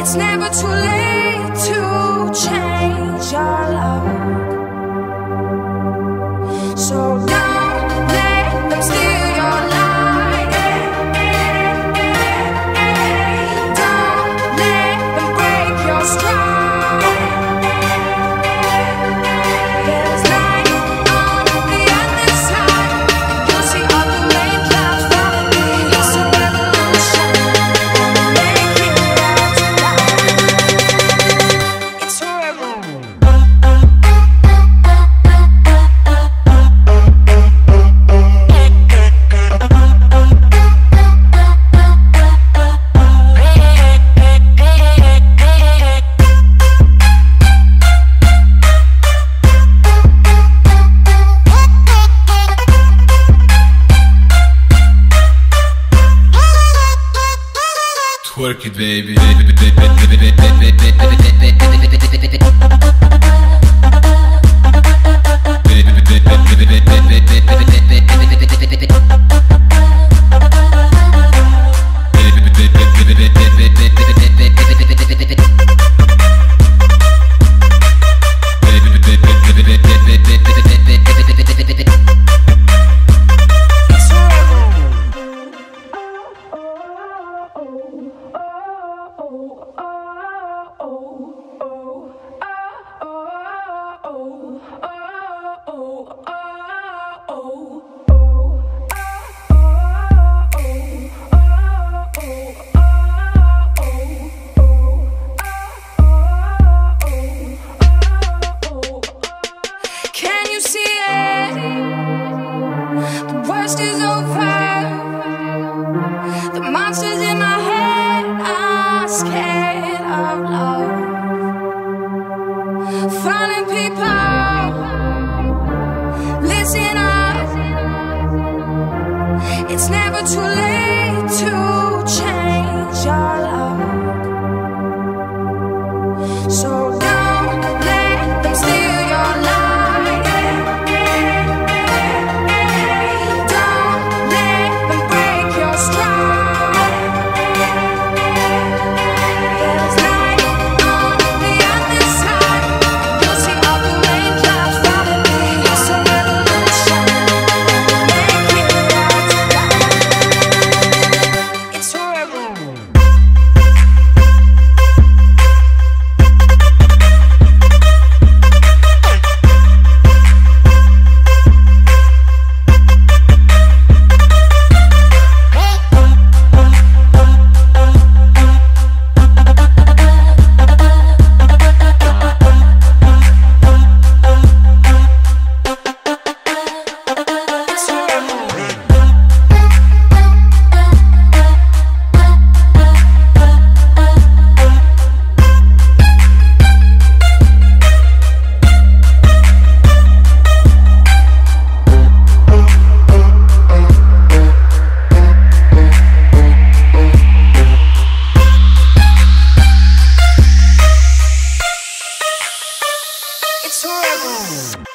It's never too late to change your love. Twerk it, baby. Over. The monsters in my head are scared of love. People, listen up. It's never too late to Bye.